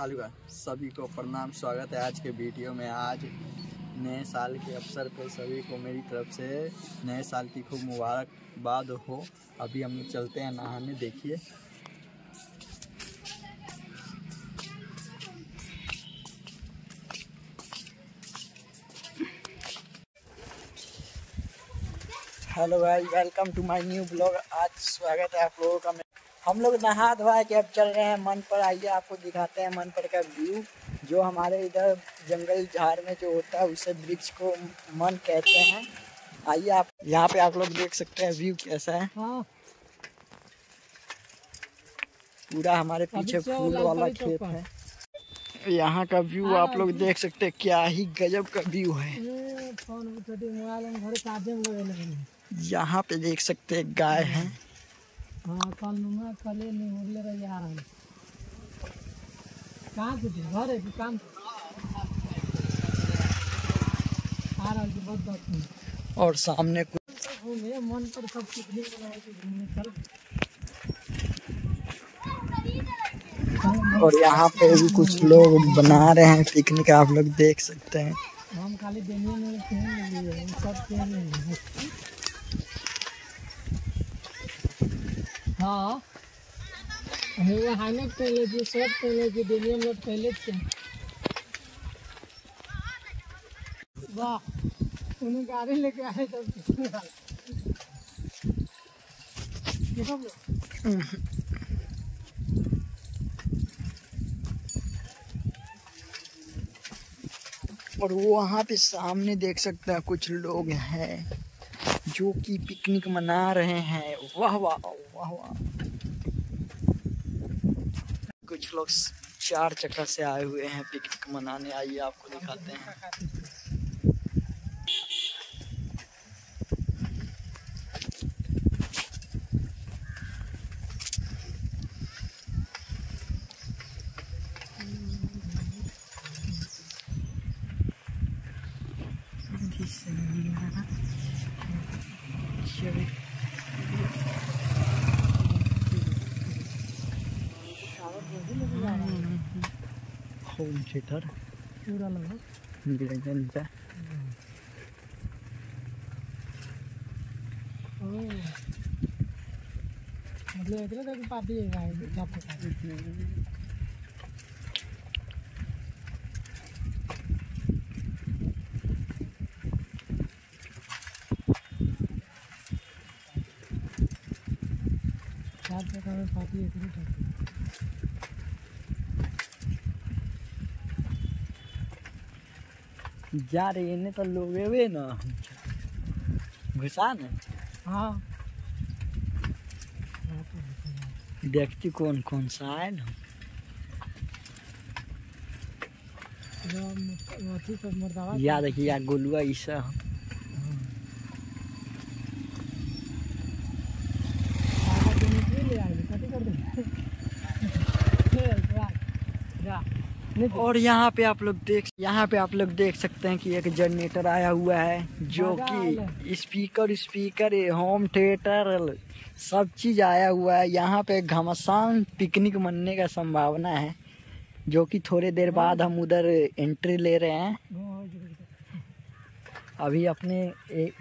चालू है सभी को प्रणाम, स्वागत है आज के वीडियो में। आज नए साल के अवसर पर सभी को मेरी तरफ़ से नए साल की खूब मुबारकबाद हो। अभी हम चलते हैं नहाने, देखिए। हेलो भाई, welcome to my new blog. आज स्वागत है आप लोगों का हम लोग नहा धोआ के अब चल रहे हैं मन पर आइए आपको दिखाते हैं मन पर का व्यू जो हमारे इधर जंगल झाड़ में जो होता है उसे वृक्ष को मन कहते हैं। आइए आप यहाँ पे आप लोग देख सकते हैं व्यू कैसा है। हाँ। पूरा हमारे पीछे फूल वाला खेत है। यहाँ का व्यू आप लोग देख सकते हैं क्या ही गजब का व्यू है। यहाँ पे देख सकते हैं गाय है। हाँ कल नुमा कले नहीं उड़ले रही आ रहा कहाँ से घर है कि काम आ रहा है बहुत बहुत और सामने कुछ घूमे मन पर सब पिकनिक बनाए के घूमने चल। और यहाँ पे भी कुछ लोग बना रहे हैं पिकनिक आप लोग देख सकते हैं। हम खाली देने में हम सब पहन लिए हाँ। वो शर्ट वाह, उन्हें गाड़ी लेके आए तब लो। और वहाँ पे सामने देख सकते हैं कुछ लोग हैं। जो कि पिकनिक मना रहे हैं। वाह वाह वाह वाह। कुछ लोग चार चक्कर से आए हुए हैं पिकनिक मनाने। आइए, आपको दिखाते हैं। होम थिएटर पूरा लगा निरंजन का ओ। मतलब इतने तक पार्टी है गाय जाप का प्रकार जा रही है तो लोग वे ना। घुसा ना हाँ। देखती कौन कौन सा है ना। जो अथी सब मर्दावा या देखिए या गोलुआ ईसा सारा दिन निकले ले आए कथी कर दे जा जा नहीं और यहाँ पे आप लोग देख यहाँ पे आप लोग देख सकते हैं कि एक जनरेटर आया हुआ है जो कि स्पीकर स्पीकर होम थिएटर सब चीज़ आया हुआ है। यहाँ पे घमासान पिकनिक मनने का संभावना है जो कि थोड़े देर बाद हम उधर एंट्री ले रहे हैं। अभी अपने ए-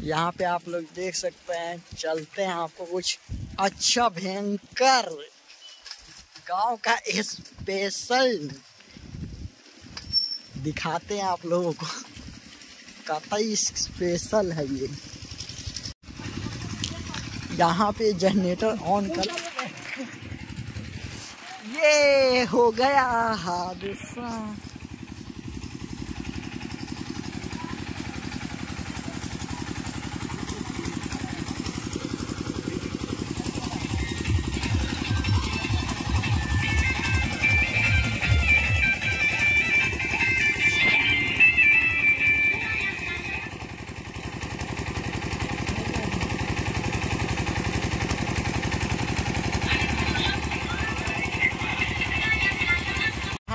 यहाँ पे आप लोग देख सकते हैं चलते हैं आपको कुछ अच्छा भयंकर गाँव का स्पेशल दिखाते हैं आप लोगों को। कतई स्पेशल है ये। यहाँ पे जनरेटर ऑन कर ये हो गया हादसा।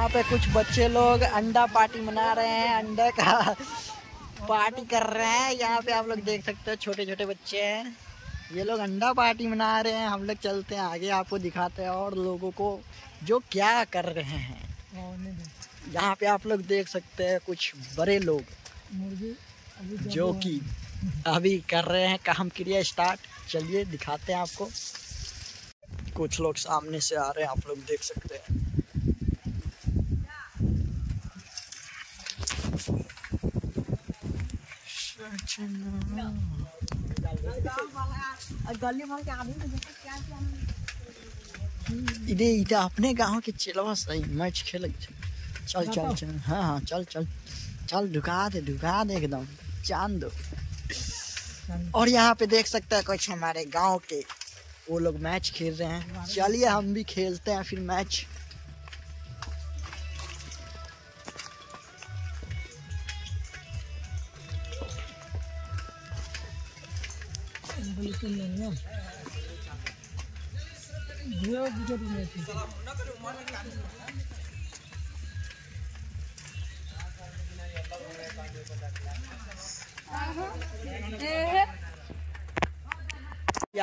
यहाँ पे कुछ बच्चे लोग अंडा पार्टी मना रहे हैं अंडे का पार्टी कर रहे हैं। यहाँ पे आप लोग देख सकते हो छोटे छोटे बच्चे हैं। ये लोग अंडा पार्टी मना रहे हैं। हम लोग चलते हैं आगे आपको दिखाते हैं और लोगों को जो क्या कर रहे हैं। यहाँ पे आप लोग देख सकते हैं कुछ बड़े लोग जो कि अभी कर रहे हैं काम क्रिया स्टार्ट। चलिए दिखाते हैं आपको। कुछ लोग सामने से आ रहे हैं आप लोग देख सकते हैं। इधे इधे अपने गाँव के चिलवा सही मैच खेल चल चल चल हाँ हाँ चल चल चल ढुका दे ढुका दे एकदम चाँद दो। और यहाँ पे देख सकते हैं कुछ हमारे गाँव के वो लोग मैच खेल रहे हैं। चलिए हम भी खेलते हैं फिर मैच। आ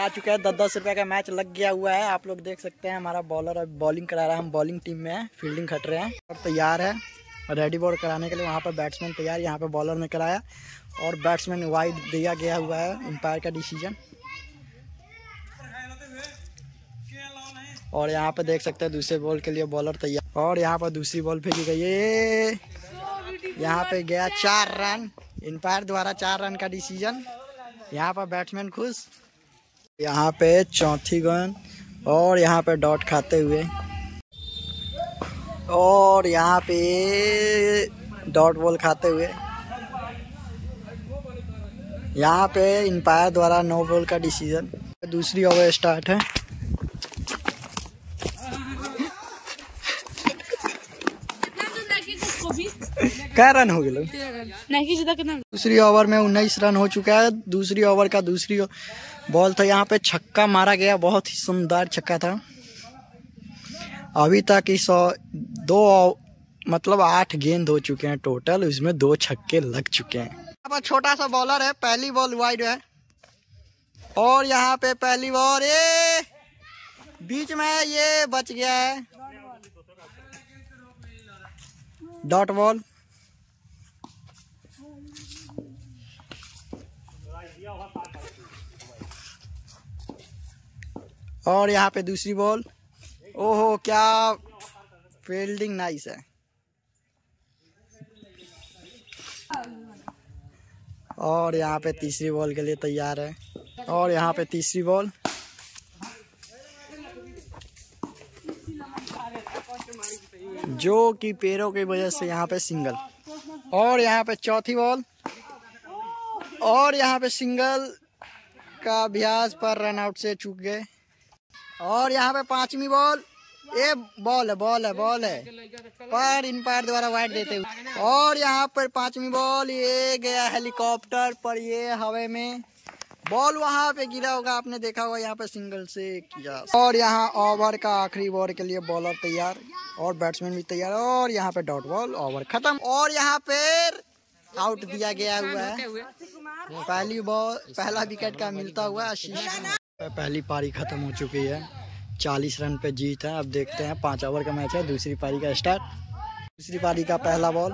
चुका है, दस दस रुपए का मैच लग गया हुआ है। आप लोग देख सकते हैं, हमारा बॉलर अब बॉलिंग करा रहा है। हम बॉलिंग टीम में हैं फील्डिंग खट रहे हैं। और तैयार है रेडी बॉल कराने के लिए। वहाँ पर बैट्समैन तैयार, यहाँ पे बॉलर ने कराया। और बैट्समैन वाइड दिया गया हुआ है एम्पायर का डिसीज़न और यहाँ पे देख सकते हैं दूसरे बॉल के लिए बॉलर तैयार। और यहाँ पर दूसरी बॉल फेंकी गई है। यहाँ पे गया चार रन। एम्पायर द्वारा चार रन का डिसीज़न यहाँ पर बैट्समैन खुश। यहाँ पे चौथी गन। और यहाँ पे डॉट खाते हुए। और यहाँ पे डॉट बॉल खाते हुए। यहाँ पे इंपायर द्वारा नो बॉल का डिसीज़न दूसरी ओवर स्टार्ट है। क्या रन हो गए दूसरी ओवर में उन्नीस रन हो चुका है दूसरी ओवर का दूसरी बॉल था। यहाँ पे छक्का मारा गया बहुत ही सुंदर छक्का था। अभी तक इस दो मतलब आठ गेंद हो चुके हैं टोटल उसमें दो छक्के लग चुके हैं। यहाँ पर छोटा सा बॉलर है पहली बॉल वाइड है। और यहाँ पे पहली बॉल ये बीच में ये बच गया है। डॉट बॉल और यहाँ पे दूसरी बॉल। ओहो, क्या फील्डिंग नाइस है। और यहाँ पे तीसरी बॉल के लिए तैयार है। और यहाँ पे तीसरी बॉल। जो कि पैरों की वजह से यहाँ पे सिंगल और यहाँ पे चौथी बॉल। और यहाँ पे सिंगल का अभ्यास पर रन आउट से चूक गए। और यहाँ पे पांचवी बॉल। ये बॉल है बॉल है बॉल है। पर इंपायर द्वारा वाइड देते हुए। और यहाँ पर पांचवी बॉल, ये गया हेलीकॉप्टर पर, ये हवा में। बॉल वहाँ पे गिरा होगा, आपने देखा होगा, यहाँ पे सिंगल से किया। और यहाँ ओवर का आखिरी ओवर के लिए बॉलर तैयार। और बैट्समैन भी तैयार। और यहाँ पे डॉट बॉल ओवर खत्म। और यहाँ पे आउट दिया गया हुआ है। पहली बॉल पहला विकेट का मिलता हुआ आशीष। पहली पारी खत्म हो चुकी है। चालीस रन पे जीत है। अब देखते हैं, पाँच ओवर का मैच है। दूसरी पारी का स्टार्ट। दूसरी पारी का पहला बॉल।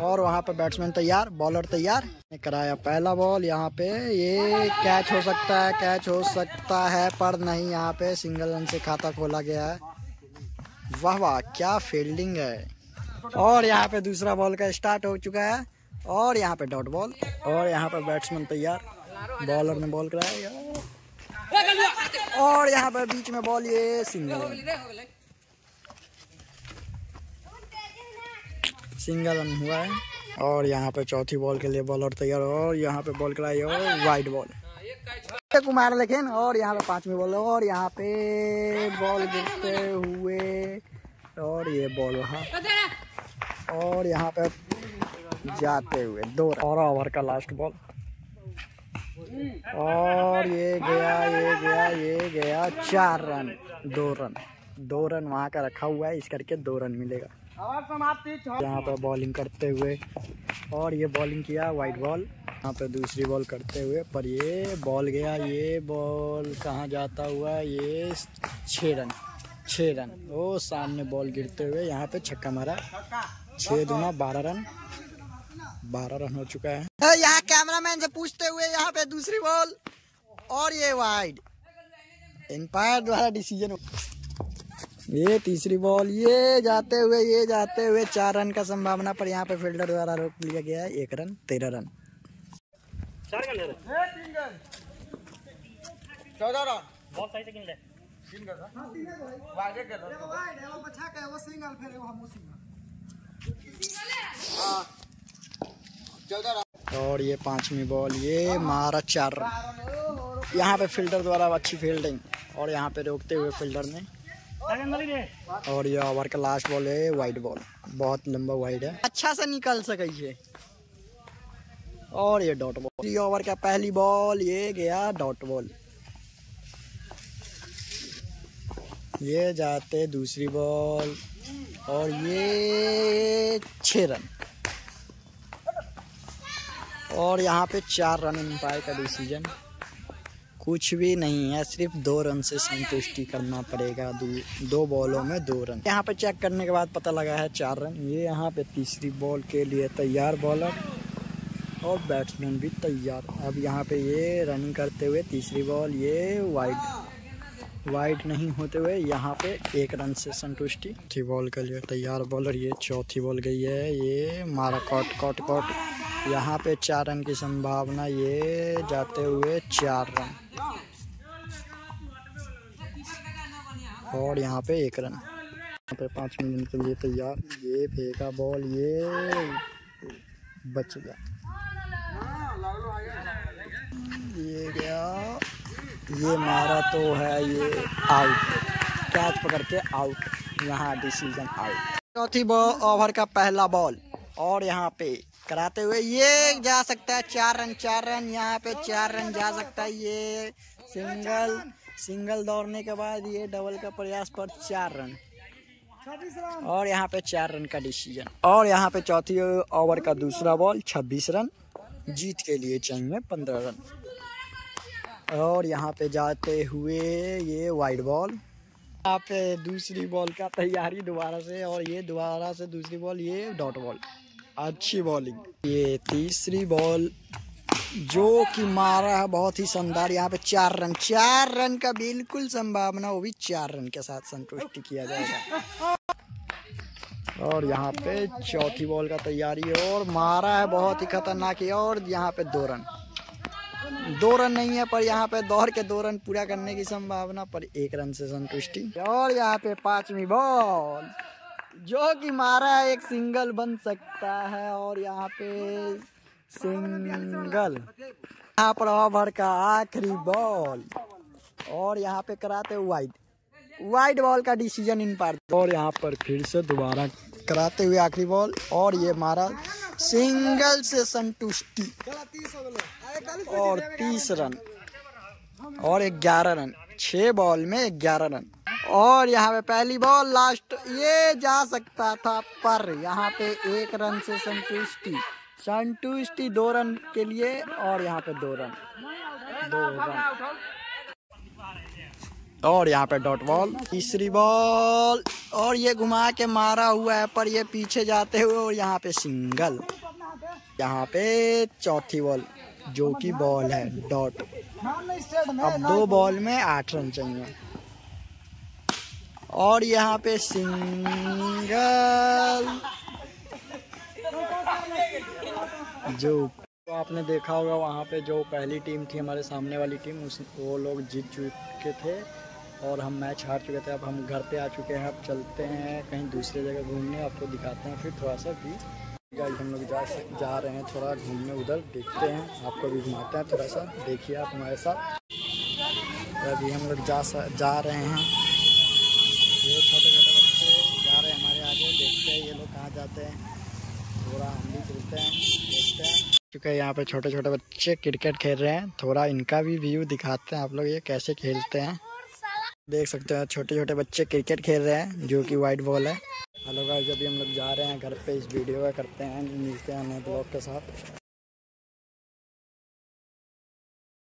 और वहाँ पे बैट्समैन तैयार, बॉलर तैयार। कराया पहला बॉल। यहाँ पे ये कैच हो सकता है, कैच हो सकता है, पर नहीं। यहाँ पे सिंगल रन से खाता खोला गया है। वाह वाह, क्या फील्डिंग है। और यहाँ पे दूसरा बॉल का स्टार्ट हो चुका है। और यहाँ पे डॉट बॉल। और यहाँ पे बैट्समैन तैयार। बॉलर ने बॉल कराया। और यहाँ पे बीच में बॉल, ये सिंगल सिंगल रन हुआ है। और यहाँ पे चौथी बॉल के लिए बॉलर तैयार और यहाँ पे बॉल कराई और वाइड बॉल कुमार लेकिन, और यहाँ पे पांचवी बॉल और यहाँ पे बॉल गिरते हुए, और ये बॉल वहाँ। और यहाँ पे जाते हुए, दो और ओवर का लास्ट बॉल। और ये गया ये गया ये गया। चार रन, दो रन। दो रन वहाँ का रखा हुआ है, इस करके दो रन मिलेगा। यहाँ पर बॉलिंग करते हुए। और ये बॉलिंग किया वाइट बॉल यहाँ पे दूसरी बॉल करते हुए। पर ये बॉल गया, ये बॉल कहाँ जाता हुआ? ये छः रन छः रन। वो सामने बॉल गिरते हुए यहाँ पे छक्का मारा। छः दूना, बारह रन। बारह रन हो चुका है। कैमरामैन से पूछते हुए यहाँ पे दूसरी बॉल और ये वाइड एम्पायर द्वारा डिसीज़न ये तीसरी बॉल ये जाते हुए ये जाते हुए चार रन का संभावना पर यहाँ पे फील्डर द्वारा रोक लिया गया है। एक रन तेरह रन। चौदह रन। और ये पांचवी बॉल ये मारा चार। रन यहाँ पे फील्डर द्वारा अच्छी फील्डिंग और यहाँ पे रोकते हुए फील्डर ने। और ये ओवर का लास्ट बॉल है वाइड बॉल बहुत लंबा वाइड है। अच्छा से निकल सके और ये डॉट बॉल ये ओवर का पहली बॉल ये गया डॉट बॉल ये जाते दूसरी बॉल और ये छः रन। और यहाँ पे चार रन एम्पायर का डिसीज़न कुछ भी नहीं है, सिर्फ़ दो रन से संतुष्टि करना पड़ेगा। दो दो बॉलों में दो रन यहाँ पे चेक करने के बाद पता लगा है चार रन ये यहाँ पे तीसरी बॉल के लिए तैयार बॉलर और बैट्समैन भी तैयार। अब यहाँ पे ये रनिंग करते हुए तीसरी बॉल ये वाइड वाइड नहीं होते हुए यहाँ पे एक रन से संतुष्टि। चौथी बॉल के लिए तैयार बॉलर, ये चौथी बॉल गई है, ये मारा कॉट कॉट कॉट। यहाँ पे चार रन की संभावना, ये जाते हुए चार रन। और यहाँ पे एक रन। यहाँ पे पाँच मिनट के लिए तैयार, ये फेंका बॉल, ये बच गया ये गया ये मारा तो है ये आउट कैच पकड़ के आउट यहाँ डिसीज़न आउट चौथी बॉल ओवर का पहला बॉल और यहाँ पे कराते हुए ये जा सकता है चार रन चार रन. यहाँ पे चार रन जा सकता है ये सिंगल सिंगल दौड़ने के बाद ये डबल का प्रयास पर चार रन. और यहाँ पे चार रन का डिसीज़न और यहाँ पे चौथी ओवर का दूसरा बॉल छब्बीस रन. जीत के लिए चाहिए पंद्रह रन. और यहाँ पे जाते हुए ये वाइड बॉल यहाँ पे दूसरी बॉल का तैयारी दोबारा से और ये दोबारा से दूसरी बॉल ये डॉट बॉल अच्छी बॉलिंग ये तीसरी बॉल जो कि मारा है, बहुत ही शानदार। यहाँ पे चार रन चार रन का बिल्कुल संभावना, वो भी चार रन के साथ संतुष्टि किया जाएगा। और यहाँ पे चौथी बॉल का तैयारी और मारा है, बहुत ही खतरनाक और यहाँ पे दो रन। दो रन नहीं है, पर यहाँ पे दौड़ के दो रन पूरा करने की संभावना, पर एक रन से संतुष्टि। और यहाँ पे पांचवी बॉल, जो कि मारा एक सिंगल बन सकता है, और यहाँ पे सिंगल। यहाँ पर ओवर का आखिरी बॉल, और यहाँ पे कराते वाइड वाइड बॉल का डिसीज़न इन पर और यहाँ पर फिर से दोबारा कराते हुए आखिरी बॉल, और ये मारा सिंगल से संतुष्टि। और तीस रन। और ग्यारह रन। छह बॉल में ग्यारह रन। और यहाँ पे पहली बॉल लास्ट, ये जा सकता था पर यहाँ पे एक रन से संतुष्टि। संतुष्टि दो रन के लिए, और यहाँ पे दो रन। दो रन। और यहाँ पे डॉट बॉल तीसरी बॉल और ये घुमा के मारा हुआ है, पर ये पीछे जाते हुए और यहाँ पे सिंगल यहाँ पे चौथी बॉल जो कि बॉल है डॉट अब दो बॉल में आठ रन चाहिए। और यहाँ पे सिंगल जो तो आपने देखा होगा, वहाँ पे जो पहली टीम थी हमारे सामने वाली टीम उस, वो लोग जीत चुके थे। और हम मैच हार चुके थे, अब हम घर पे आ चुके हैं, अब चलते हैं कहीं दूसरी जगह घूमने, आपको दिखाते हैं फिर थोड़ा सा भी। गाइस हम लोग जा जा रहे हैं थोड़ा घूमने उधर, देखते हैं, आपको भी घुमाते हैं थोड़ा सा देखिए आप हमारे साथ। अभी हम लोग जा जा रहे हैं। ये छोटे छोटे बच्चे जा रहे हैं हमारे आगे, देखते हैं ये लोग कहाँ जाते हैं। थोड़ा हम भी चलते हैं, देखते हैं। क्योंकि यहाँ पे छोटे छोटे बच्चे, क्रिकेट खेल रहे हैं, थोड़ा इनका भी व्यू दिखाते हैं आप लोग, ये कैसे खेलते हैं। देख सकते हैं छोटे छोटे बच्चे क्रिकेट खेल रहे हैं, जो कि वाइट बॉल है। हेलो गाइस अभी हम लोग जा रहे हैं घर पे, इस वीडियो का करते हैं, मिलते हैं हमें ब्लॉग के साथ।